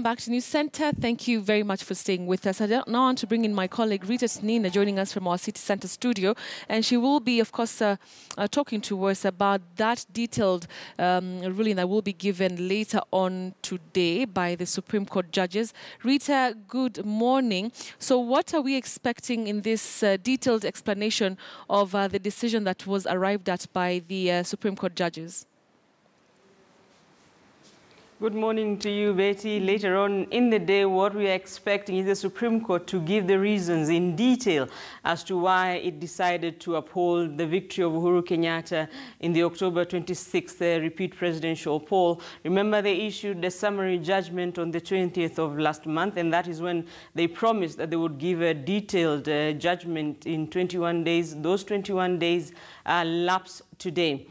Welcome back to News Center. Thank you very much for staying with us. I now want to bring in my colleague Rita Snina joining us from our City Center studio, and she will be, of course, uh, uh, talking to us about that detailed um, ruling that will be given later on today by the Supreme Court judges. Rita, good morning. So, what are we expecting in this uh, detailed explanation of uh, the decision that was arrived at by the uh, Supreme Court judges? Good morning to you, Betty. Later on in the day, what we are expecting is the Supreme Court to give the reasons in detail as to why it decided to uphold the victory of Uhuru Kenyatta in the October 26th uh, repeat presidential poll. Remember, they issued the summary judgment on the 20th of last month, and that is when they promised that they would give a detailed uh, judgment in 21 days. Those 21 days uh, lapse today.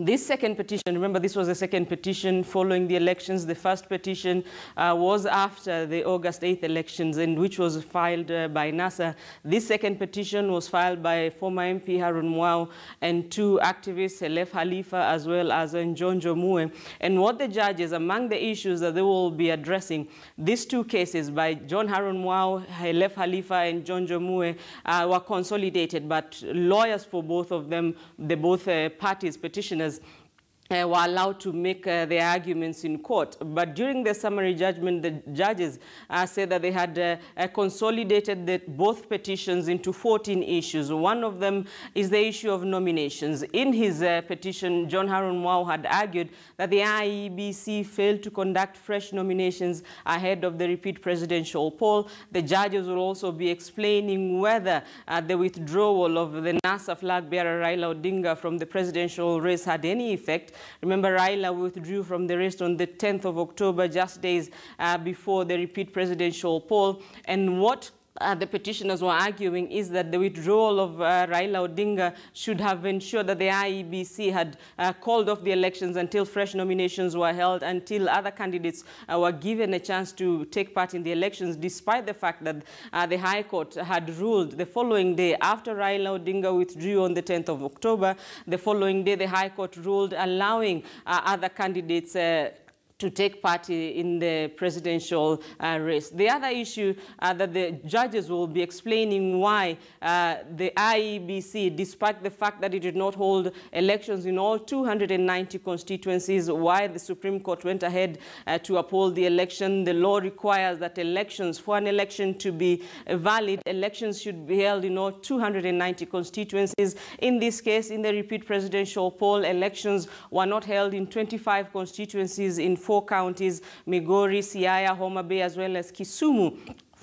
This second petition, remember this was the second petition following the elections. The first petition uh, was after the August 8th elections and which was filed uh, by NASA. This second petition was filed by former MP Harun Mwau and two activists, Khelef Khalifa as well as Njonjo Mue. And what the judges, among the issues that they will be addressing, these two cases by John Harun Mwau, Khelef Khalifa and Njonjo Mue uh, were consolidated, but lawyers for both of them, the both uh, parties, petitioners, says, uh, were allowed to make uh, their arguments in court. But during the summary judgment, the judges uh, said that they had uh, uh, consolidated the, both petitions into 14 issues. One of them is the issue of nominations. In his uh, petition, John Harun Mwau had argued that the IEBC failed to conduct fresh nominations ahead of the repeat presidential poll. The judges will also be explaining whether the withdrawal of the NASA flag bearer Raila Odinga from the presidential race had any effect Remember, Raila withdrew from the race on the 10th of October, just days uh, before the repeat presidential poll. And what uh, the petitioners were arguing is that the withdrawal of uh, Raila Odinga should have ensured that the IEBC had uh, called off the elections until fresh nominations were held, until other candidates uh, were given a chance to take part in the elections, despite the fact that uh, the High Court had ruled the following day after Raila Odinga withdrew on the 10th of October. The following day, the High Court ruled allowing uh, other candidates to take part in the presidential uh, race. The other issue uh, that the judges will be explaining why uh, the IEBC, despite the fact that it did not hold elections in all 290 constituencies, why the Supreme Court went ahead uh, to uphold the election. The law requires that elections, for an election to be valid, elections should be held in all 290 constituencies. In this case, in the repeat presidential poll, elections were not held in 25 constituencies in four counties, Migori, Siaya, Homa Bay, as well as Kisumu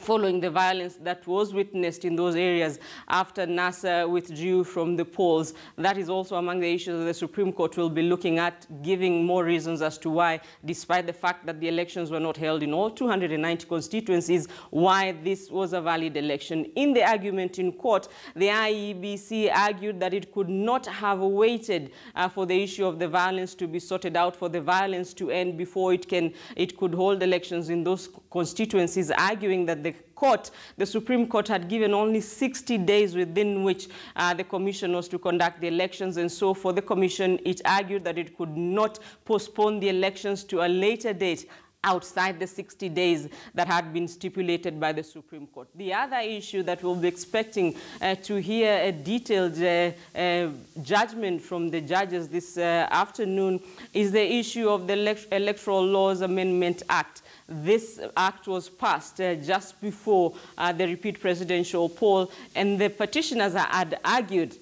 following the violence that was witnessed in those areas after NASA withdrew from the polls. That is also among the issues that the Supreme Court will be looking at, giving more reasons as to why, despite the fact that the elections were not held in all 290 constituencies, why this was a valid election. In the argument in court, the IEBC argued that it could not have waited uh, for the issue of the violence to be sorted out, for the violence to end before it, can, it could hold elections in those constituencies, arguing that the court, the Supreme Court had given only 60 days within which uh, the commission was to conduct the elections. And so for the commission, it argued that it could not postpone the elections to a later date outside the 60 days that had been stipulated by the Supreme Court. The other issue that we'll be expecting uh, to hear a detailed uh, uh, judgment from the judges this uh, afternoon is the issue of the Elect Electoral Laws Amendment Act. This act was passed uh, just before the repeat presidential poll, and the petitioners had argued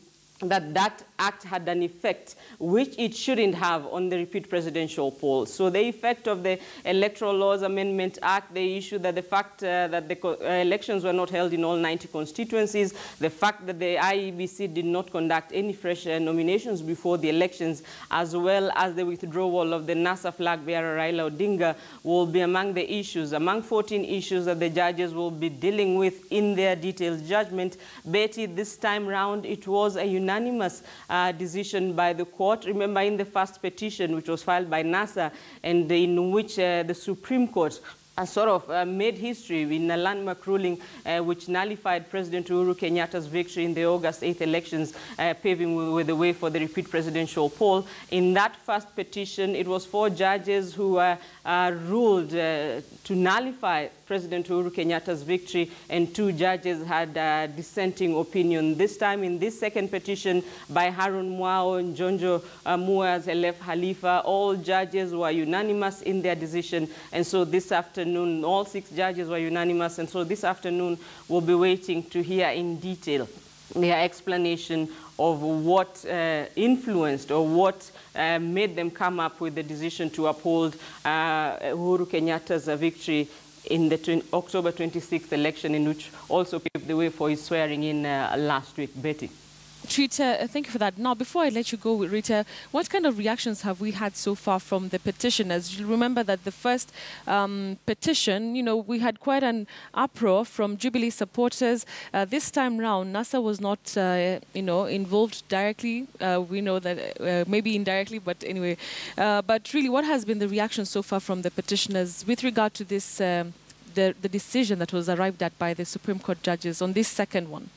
that that act had an effect which it shouldn't have on the repeat presidential poll. So the effect of the Electoral Laws Amendment Act, the issue that the fact uh, that the uh, elections were not held in all 90 constituencies, the fact that the IEBC did not conduct any fresh uh, nominations before the elections, as well as the withdrawal of the NASA flag bearer Raila Odinga will be among the issues, among 14 issues that the judges will be dealing with in their detailed judgment. Betty, this time round, it was a unanimous uh, decision by the court. Remember, in the first petition, which was filed by NASA, and in which uh, the Supreme Court uh, sort of uh, made history in a landmark ruling uh, which nullified President Uhuru Kenyatta's victory in the August 8th elections, uh, paving with, the way for the repeat presidential poll. In that first petition, it was four judges who uh, ruled uh, to nullify President Uhuru Kenyatta's victory, and two judges had a dissenting opinion. This time, in this second petition by Harun Mwau, Njonjo uh, Muaz, Elef Halifa, all judges were unanimous in their decision, and so this afternoon, all six judges were unanimous, and so this afternoon we'll be waiting to hear in detail their explanation of what uh, influenced or what uh, made them come up with the decision to uphold uh, Uhuru Kenyatta's victory in the October 26th election, in which also paved the way for his swearing in uh, last week. Betty. Rita, uh, thank you for that. Now, before I let you go, Rita, what kind of reactions have we had so far from the petitioners? You remember that the first um, petition, you know, we had quite an uproar from Jubilee supporters. Uh, this time round, NASA was not, uh, you know, involved directly. Uh, we know that uh, maybe indirectly, but anyway. But really, what has been the reaction so far from the petitioners with regard to this, um, the, the decision that was arrived at by the Supreme Court judges on this second one?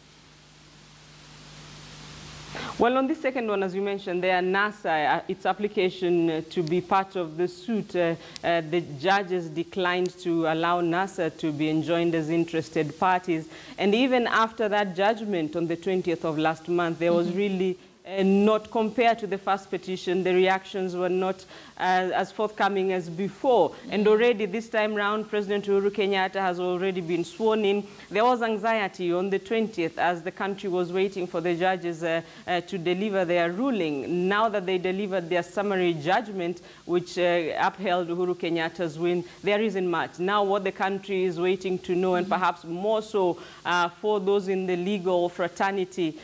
Well, on the second one, as you mentioned, there, NASA, uh, its application uh, to be part of the suit, uh, uh, the judges declined to allow NASA to be enjoined as interested parties. And even after that judgment on the 20th of last month, there was mm -hmm. really and not compared to the first petition, the reactions were not as, as forthcoming as before. And already this time round, President Uhuru Kenyatta has already been sworn in. There was anxiety on the 20th as the country was waiting for the judges uh, uh, to deliver their ruling. Now that they delivered their summary judgment, which uh, upheld Uhuru Kenyatta's win, there isn't much. Now what the country is waiting to know, and perhaps more so uh, for those in the legal fraternity,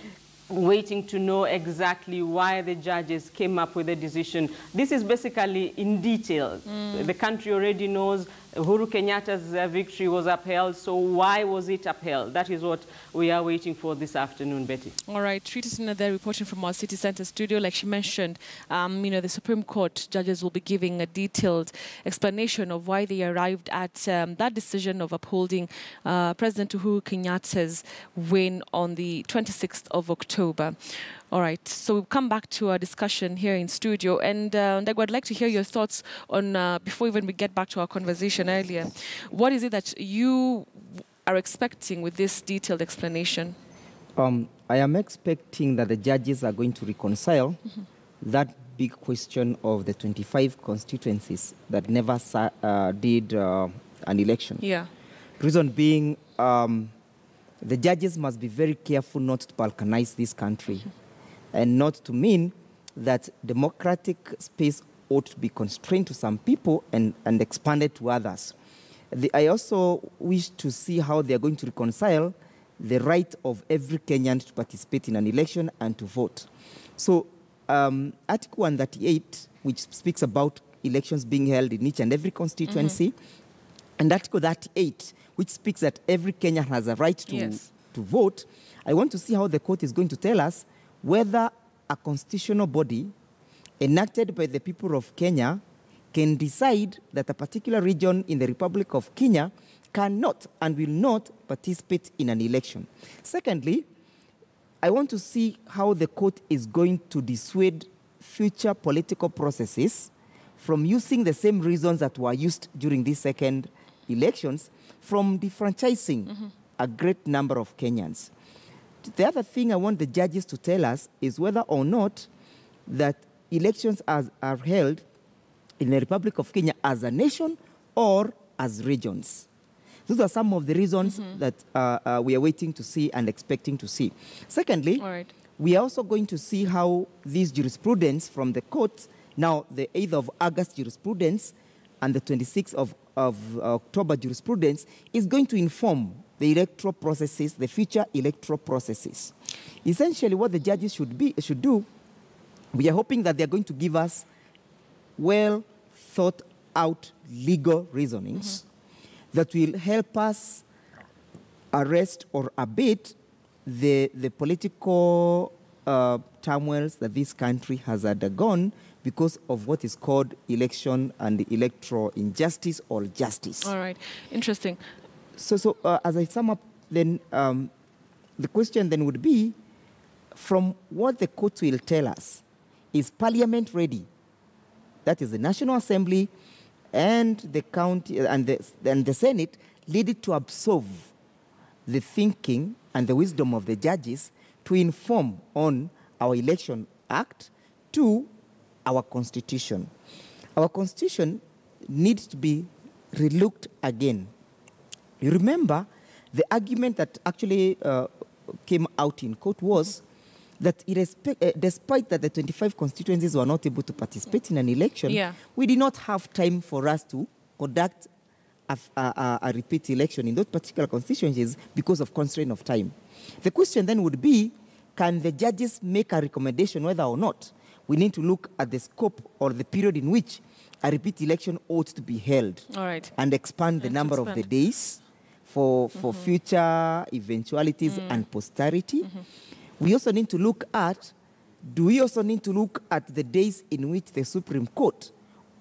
waiting to know exactly why the judges came up with a decision. This is basically in detail. Mm. The country already knows Uhuru Kenyatta's uh, victory was upheld, so why was it upheld? That is what we are waiting for this afternoon, Betty. All right, Trita Sina there reporting from our City Center studio. Like she mentioned, um, you know, the Supreme Court judges will be giving a detailed explanation of why they arrived at um, that decision of upholding uh, President Uhuru Kenyatta's win on the 26th of October. All right, so we'll come back to our discussion here in studio. And uh, I'd like to hear your thoughts on, uh, before even we get back to our conversation earlier, what is it that you are expecting with this detailed explanation? Um, I am expecting that the judges are going to reconcile mm -hmm. that big question of the 25 constituencies that never uh, did uh, an election. Yeah. Reason being, um, the judges must be very careful not to balkanize this country. Mm -hmm and not to mean that democratic space ought to be constrained to some people and, and expanded to others. The, I also wish to see how they are going to reconcile the right of every Kenyan to participate in an election and to vote. So, um, Article 138, which speaks about elections being held in each and every constituency, mm -hmm. and Article 38, which speaks that every Kenyan has a right to, yes. to vote, I want to see how the court is going to tell us whether a constitutional body enacted by the people of Kenya can decide that a particular region in the Republic of Kenya cannot and will not participate in an election. Secondly, I want to see how the court is going to dissuade future political processes from using the same reasons that were used during these second elections from defranchising mm -hmm. a great number of Kenyans the other thing I want the judges to tell us is whether or not that elections are, are held in the Republic of Kenya as a nation or as regions. Those are some of the reasons mm -hmm. that uh, uh, we are waiting to see and expecting to see. Secondly, right. we are also going to see how this jurisprudence from the court, now the 8th of August jurisprudence and the 26th of, of October jurisprudence, is going to inform the electoral processes, the future electoral processes. Essentially, what the judges should, be, should do, we are hoping that they're going to give us well thought out legal reasonings mm -hmm. that will help us arrest or abate the, the political uh, turmoils that this country has undergone because of what is called election and electoral injustice or justice. All right. Interesting. So, so uh, as I sum up, then um, the question then would be, from what the court will tell us, is Parliament ready? That is the National Assembly and the county and the, and the Senate needed to absorb the thinking and the wisdom of the judges to inform on our election act to our constitution. Our constitution needs to be relooked again. You remember the argument that actually uh, came out in court was that uh, despite that the 25 constituencies were not able to participate in an election, Yeah. we did not have time for us to conduct a, a- a- repeat election in those particular constituencies because of constraint of time. The question then would be, can the judges make a recommendation whether or not we need to look at the scope or the period in which a repeat election ought to be held All right. and expand the And number of the days for, for mm-hmm. future eventualities mm. and posterity. Mm-hmm. We also need to look at, do we also need to look at the days in which the Supreme Court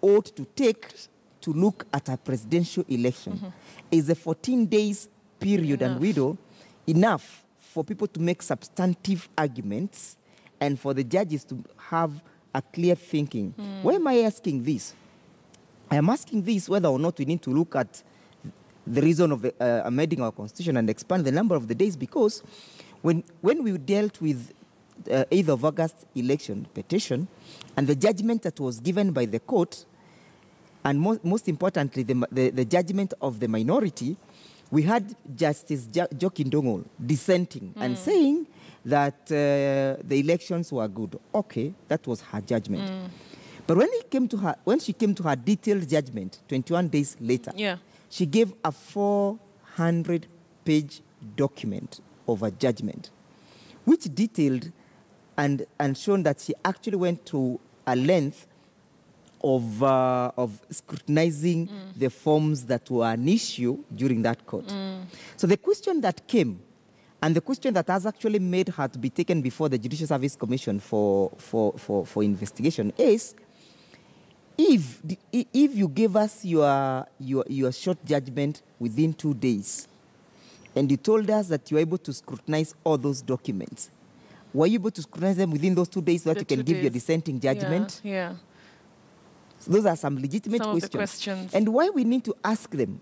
ought to take to look at a presidential election? Mm-hmm. Is a 14 days period and Enough. widow enough for people to make substantive arguments and for the judges to have a clear thinking? Mm. Why am I asking this? I am asking this whether or not we need to look at the reason of uh, amending our constitution and expand the number of the days because when, when we dealt with uh, 8th of August election petition and the judgment that was given by the court, and mo- most importantly, the, the, the judgment of the minority, we had Justice jo- Njoki Ndung'u dissenting and saying that uh, the elections were good. Okay, that was her judgment. But when it came to her, when she came to her detailed judgment, 21 days later, Yeah. She gave a 400 page document of a judgment, which detailed and, and shown that she actually went to a length of, uh, of scrutinizing the forms that were an issue during that court. So the question that came, and the question that has actually made her to be taken before the Judicial Service Commission for, for, for, for investigation is if, if you gave us your, your, your short judgment within two days, and you told us that you were able to scrutinize all those documents, were you able to scrutinize them within those two days so that The you can give your dissenting judgment? Yeah. yeah. So those are some legitimate Some questions. questions. And why we need to ask them,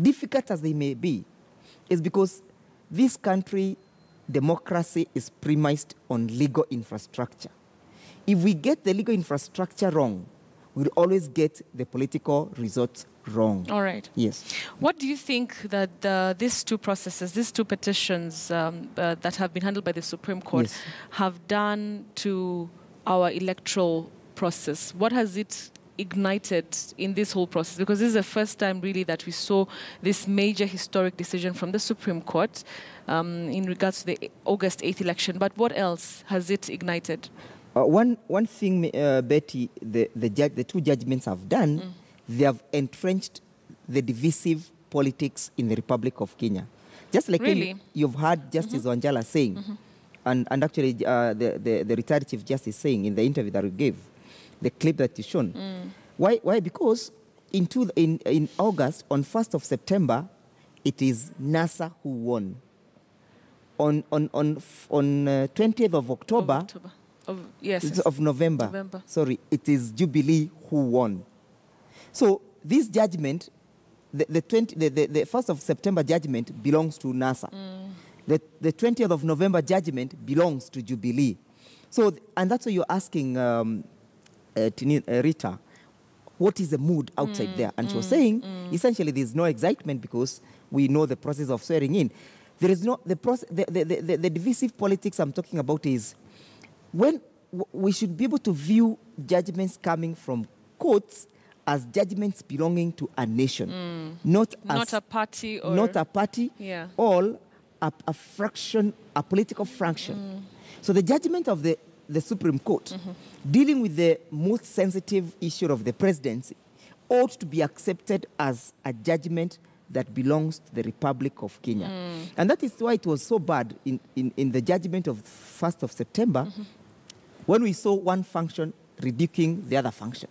difficult as they may be, is because this country, democracy is premised on legal infrastructure. If we get the legal infrastructure wrong, we'll always get the political results wrong. All right. Yes. What do you think that uh, these two processes, these two petitions um, uh, that have been handled by the Supreme Court, Yes. have done to our electoral process? What has it ignited in this whole process? Because this is the first time, really, that we saw this major historic decision from the Supreme Court um, in regards to the August 8th election. But what else has it ignited? Uh, one, one thing, uh, Betty, the, the, judge, the two judgments have done, Mm. they have entrenched the divisive politics in the Republic of Kenya. Just like Really? Mm-hmm. you've heard Justice Wanjala saying, and, and actually uh, the, the, the retired Chief Justice saying in the interview that we gave, the clip that you shown. Mm. Why? Why? Because in, two, in, in August, on 1st of September, it is NASA who won. On, on, on, on uh, 20th of October, Of October. Of, yes. it's of November. November. Sorry, it is Jubilee who won. So this judgment, the, the, 20, the, the, the 1st of September judgment belongs to NASA. The, the 20th of November judgment belongs to Jubilee. So, and that's why you're asking um, uh, uh, Rita, what is the mood outside there? And she was saying, essentially, there's no excitement because we know the process of swearing in. There is no, the, process, the, the, the, the divisive politics I'm talking about is when we should be able to view judgments coming from courts as judgments belonging to a nation, mm. not as Not a party or. not a party, Yeah. all a, a fraction, a political fraction. Mm. So the judgment of the, the Supreme Court mm-hmm. dealing with the most sensitive issue of the presidency ought to be accepted as a judgment that belongs to the Republic of Kenya. Mm. And that is why it was so bad in, in, in the judgment of 1st of September mm-hmm. When we saw one function reducing the other function.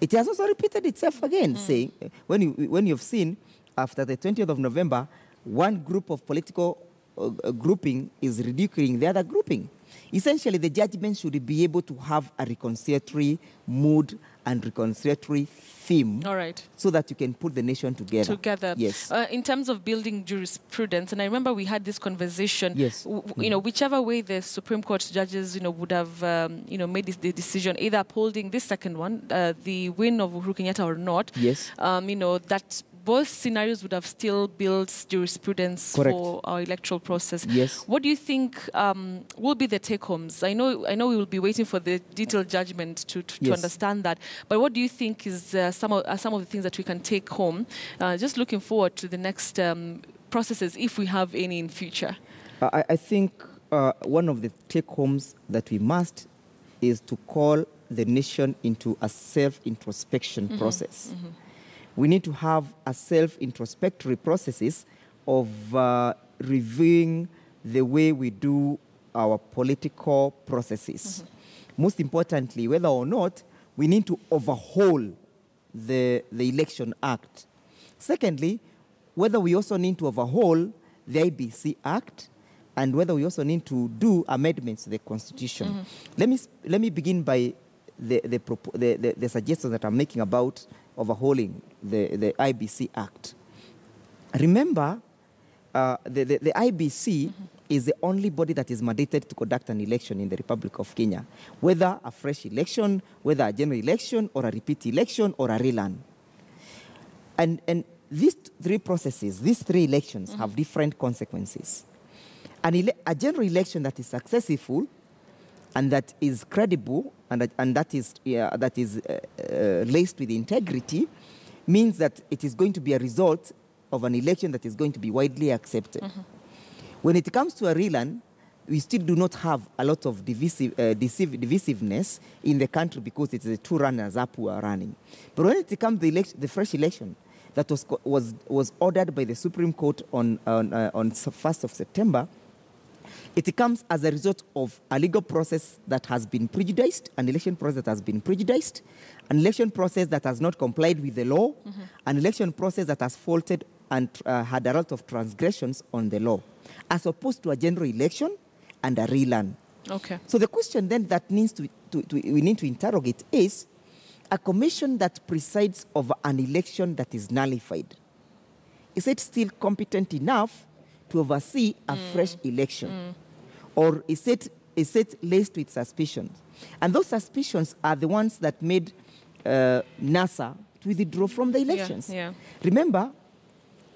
It has also repeated itself again, saying, uh, when, you, when you've seen after the 20th of November, one group of political uh, grouping is ridiculing the other grouping. Essentially, the judgment should be able to have a reconciliatory mood and reconciliatory theme All right. so that you can put the nation together. together. Yes. Uh, in terms of building jurisprudence, and I remember we had this conversation. Yes. You know, whichever way the Supreme Court judges, you know, would have, um, you know, made this the decision, either upholding this second one, uh, the win of Uhuru Kenyatta or not. Yes. Um, you know that. Both scenarios would have still built jurisprudence Correct. for our electoral process. Yes. What do you think um, will be the take-homes? I know, I know, we will be waiting for the detailed judgment to, to, to understand that. But what do you think is uh, some of uh, some of the things that we can take home? Uh, just looking forward to the next um, processes, if we have any in future. I, I think uh, one of the take homes that we must is to call the nation into a self introspection process. We need to have a self introspectory processes of uh, reviewing the way we do our political processes. Most importantly, whether or not we need to overhaul the, the Election Act. Secondly, whether we also need to overhaul the IBC Act and whether we also need to do amendments to the Constitution. Let, me, let me begin by the, the, the, the, the suggestions that I'm making about overhauling the, the IBC Act. Remember, uh, the, the, the IBC is the only body that is mandated to conduct an election in the Republic of Kenya, whether a fresh election, whether a general election, or a repeat election, or a rerun. And, and these three processes, these three elections, have different consequences. An ele- a general election that is successful and that is credible and and that is, yeah, that is uh, uh, laced with integrity means that it is going to be a result of an election that is going to be widely accepted. When it comes to a rerun, we still do not have a lot of divisive, uh, divisiveness in the country because it is the two runners up who are running. But when it comes to the, election, the fresh election that was, was, was ordered by the Supreme Court on, on, uh, on 1st of September, it comes as a result of a legal process that has been prejudiced, an election process that has been prejudiced, an election process that has not complied with the law, an election process that has faulted and uh, had a lot of transgressions on the law, as opposed to a general election and a rerun. Okay. So the question then that needs to, to, to, we need to interrogate is a commission that presides over an election that is nullified. Is it still competent enough to oversee a fresh election? Or is it, is it laced with suspicions? And those suspicions are the ones that made uh, NASA to withdraw from the elections. yeah. Remember,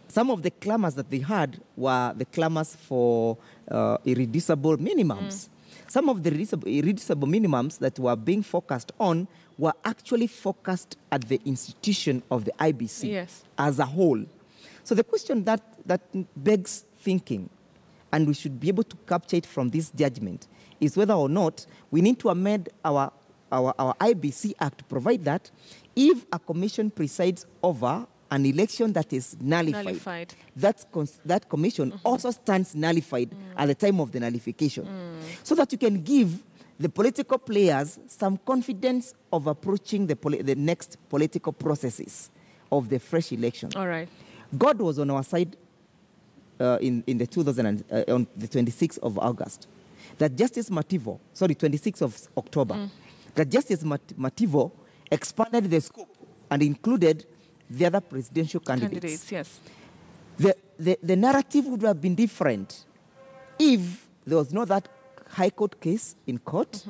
some of the clamors that they had were the clamors for uh, irreducible minimums. Some of the irreducible, irreducible minimums that were being focused on were actually focused at the institution of the IBC Yes. as a whole. So the question that, that begs thinking, and we should be able to capture it from this judgment, is whether or not we need to amend our, our, our IBC Act to provide that if a commission presides over an election that is nullified, Nullified. That, cons- that commission mm-hmm. also stands nullified mm. at the time of the nullification. Mm. So that you can give the political players some confidence of approaching the, the next political processes of the fresh election. All right. God was on our side uh, in, in the 2000 and, uh, on the 26th of August. That Justice Mativo, sorry, 26th of October, that Justice Mat- Mativo expanded the scope and included the other presidential candidates. Candidates, yes. The, the, the narrative would have been different if there was not that high court case in court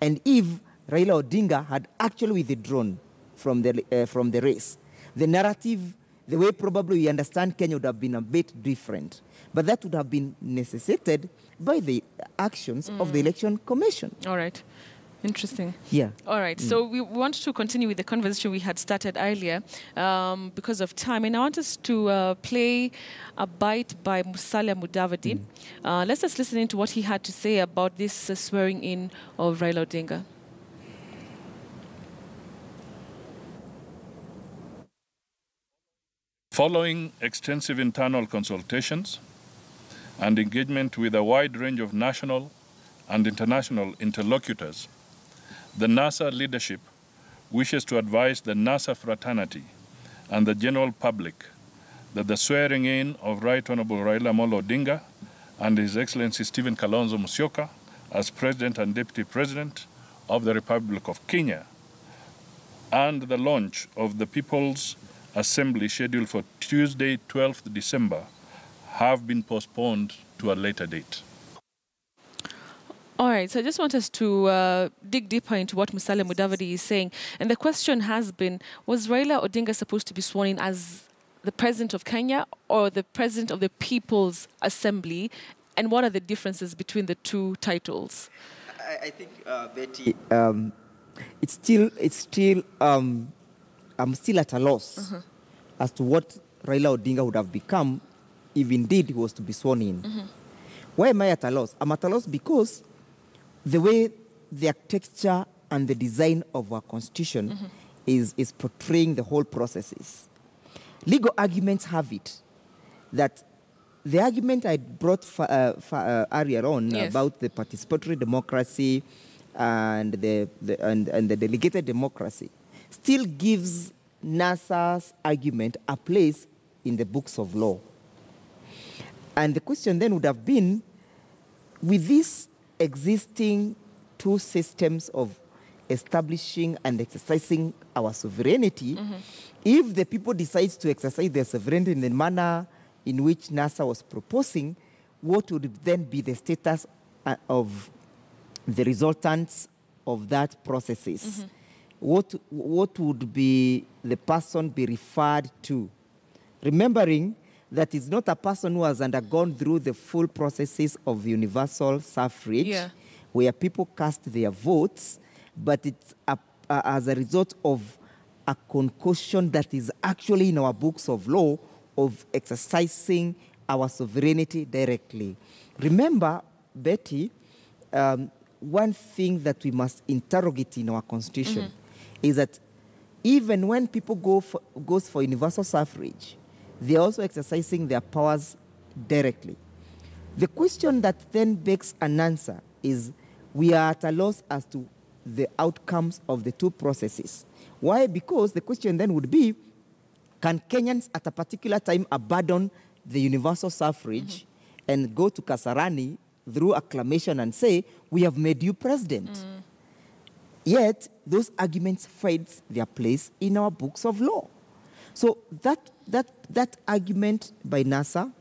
and if Raila Odinga had actually withdrawn from the, uh, from the race. The narrative, the way probably we understand Kenya would have been a bit different. But that would have been necessitated by the actions of the Election Commission. All right. Interesting. Yeah. All right. So we want to continue with the conversation we had started earlier um, because of time. And I want us to uh, play a bite by Musalia Mudavadi. Uh, let's just listen to what he had to say about this uh, swearing in of Raila Odinga. Following extensive internal consultations and engagement with a wide range of national and international interlocutors, the NASA leadership wishes to advise the NASA fraternity and the general public that the swearing in of Right Honorable Raila Amolo Odinga and His Excellency Stephen Kalonzo Musyoka as President and Deputy President of the Republic of Kenya and the launch of the People's Assembly scheduled for Tuesday, 12th December, have been postponed to a later date. All right, so I just want us to uh, dig deeper into what Musalia Mudavadi is saying. And the question has been Was Raila Odinga supposed to be sworn in as the president of Kenya or the president of the People's Assembly? And what are the differences between the two titles? I, I think, uh, Betty, um, it's still, it's still, um, I'm still at a loss as to what Raila Odinga would have become if indeed he was to be sworn in. Why am I at a loss? I'm at a loss because the way the architecture and the design of our constitution is, is portraying the whole processes. Legal arguments have it that the argument I brought fa- uh, fa- uh, earlier on Yes. about the participatory democracy and the, the, and, and the delegated democracy still gives NASA's argument a place in the books of law. And the question then would have been with these existing two systems of establishing and exercising our sovereignty, if the people decide to exercise their sovereignty in the manner in which NASA was proposing, what would then be the status uh, of the resultants of that processes? What, what would be the person be referred to? remembering that it's not a person who has undergone through the full processes of universal suffrage, Yeah. where people cast their votes, but it's a, a- as a result of a concussion that is actually in our books of law of exercising our sovereignty directly. Remember, Betty, um, one thing that we must interrogate in our constitution is that even when people go for, goes for universal suffrage, they're also exercising their powers directly. The question that then begs an answer is we are at a loss as to the outcomes of the two processes. Why? Because the question then would be can Kenyans at a particular time abandon the universal suffrage mm-hmm. and go to Kasarani through acclamation and say, We have made you president? Mm. Yet, those arguments find their place in our books of law. So, that, that, that argument by NASA,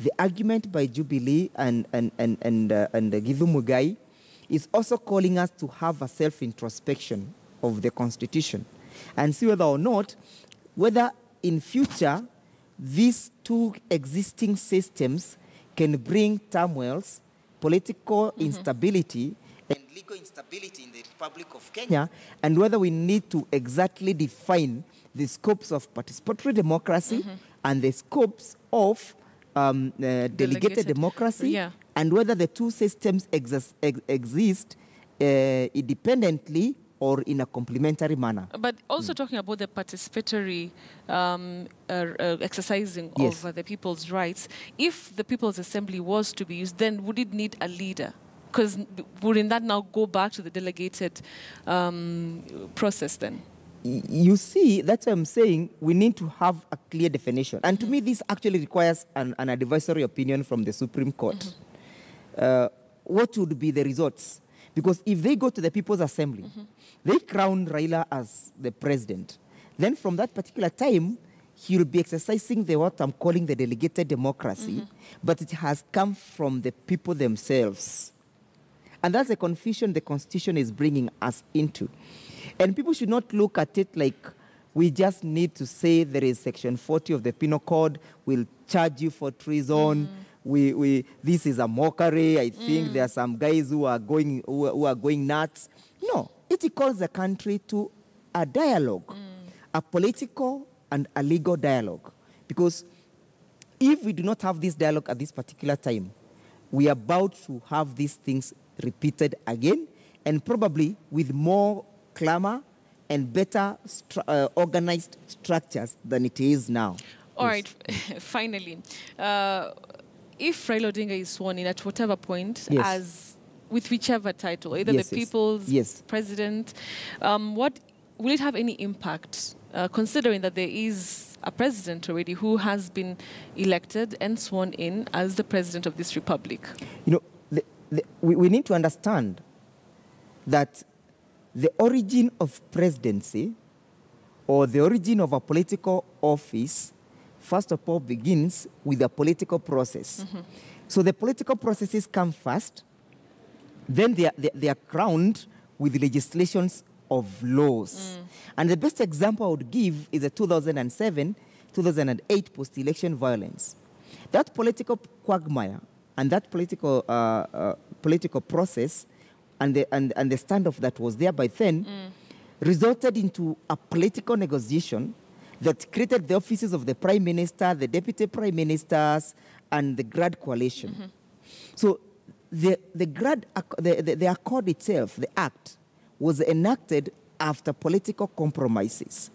the argument by Jubilee and, and, and, and, uh, and uh, Githu Muigai is also calling us to have a self introspection of the Constitution and see whether or not, whether in future, these two existing systems can bring turmoils, political instability, and legal instability in the Republic of Kenya, and whether we need to exactly define the scopes of participatory democracy and the scopes of um, uh, delegated, Delegated. democracy, Yeah. and whether the two systems exis- ex- exist uh, independently or in a complementary manner. But also talking about the participatory um, uh, uh, exercising Yes. of uh, the people's rights, if the People's Assembly was to be used, then would it need a leader? Because wouldn't that now go back to the delegated um, process then? You see, that's why I'm saying we need to have a clear definition. And to me, this actually requires an, an advisory opinion from the Supreme Court. Uh, what would be the results? Because if they go to the People's Assembly, they crown Raila as the president, then from that particular time, he will be exercising the what I'm calling the delegated democracy, but it has come from the people themselves. And that's the confusion the Constitution is bringing us into. And people should not look at it like we just need to say there is Section 40 of the Penal Code, we'll charge you for treason. Mm. We, we, this is a mockery. I mm. think there are some guys who are going, who are, who are going nuts. No, it calls the country to a dialogue, mm. a political and a legal dialogue. Because if we do not have this dialogue at this particular time, we are about to have these things repeated again, and probably with more clamor and better stru- uh, organized structures than it is now. All right, finally, uh, if Raila Odinga is sworn in at whatever point Yes. as with whichever title, either Yes, the yes. people's Yes. president. Um, what will it have any impact, uh, considering that there is a president already who has been elected and sworn in as the president of this republic? You know, the, we, we need to understand that the origin of presidency or the origin of a political office, first of all, begins with a political process. Mm-hmm. So the political processes come first, then they are, they, they are crowned with legislations of laws. Mm. And the best example I would give is the 2007 2008 post election violence. That political quagmire and that political, uh, uh, political process and the, and, and the standoff that was there by then resulted into a political negotiation that created the offices of the prime minister, the deputy prime ministers, and the grand coalition. So the, the, grad, the, the, the accord itself, the act, was enacted after political compromises.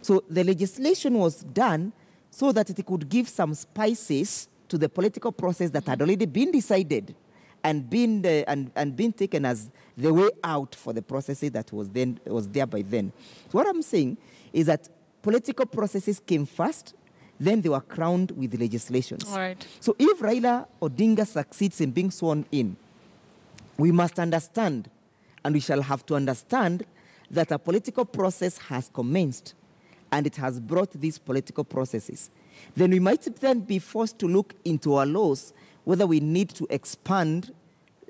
So the legislation was done so that it could give some spices to the political process that had already been decided and been, the, and, and been taken as the way out for the processes that was, then, was there by then. So what I'm saying is that political processes came first, then they were crowned with legislations. All right. So if Raila Odinga succeeds in being sworn in, we must understand, and we shall have to understand, that a political process has commenced and it has brought these political processes. Then we might then be forced to look into our laws whether we need to expand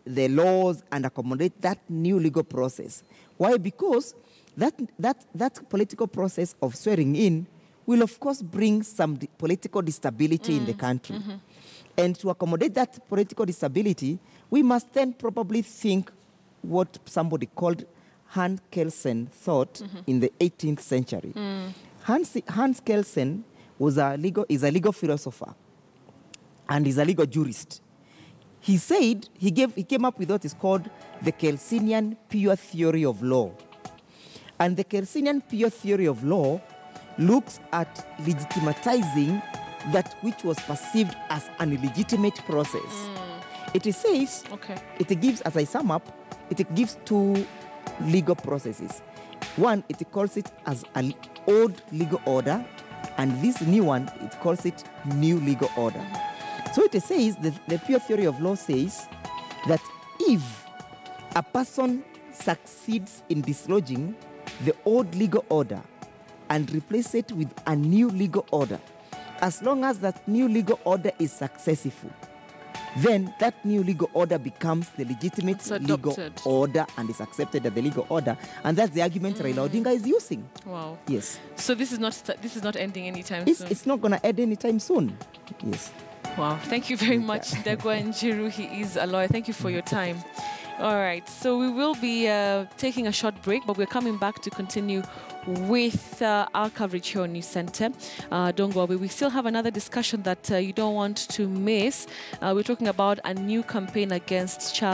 the laws and accommodate that new legal process. Why? Because that, that, that political process of swearing in will, of course, bring some political instability in the mm, country. Mm-hmm. And to accommodate that political instability, we must then probably think what somebody called Hans Kelsen thought mm-hmm. in the 18th century. Mm. Hans, Hans Kelsen was a legal, is a legal philosopher and is a legal jurist. He said, he, gave, he came up with what is called the Kelsenian pure theory of law. And the Kelsenian pure theory of law looks at legitimatizing that which was perceived as an illegitimate process. Hmm. It says, Okay. it gives, as I sum up, it gives two legal processes. One, it calls it as an old legal order, and this new one, it calls it new legal order. So it says, the, the pure theory of law says that if a person succeeds in dislodging the old legal order and replace it with a new legal order, as long as that new legal order is successful, then that new legal order becomes the legitimate legal order and is accepted as the legal order. And that's the argument Raila Odinga is using. Wow. Yes. So this is not this is not ending anytime It's, soon. it's not going to end anytime soon. Yes. Wow. Thank you very much, Degwa Njiru. He is a lawyer. Thank you for your time. All right. So we will be uh, taking a short break, but we're coming back to continue with uh, our coverage here on News Center. Uh, don't go away. We still have another discussion that uh, you don't want to miss. Uh, we're talking about a new campaign against child.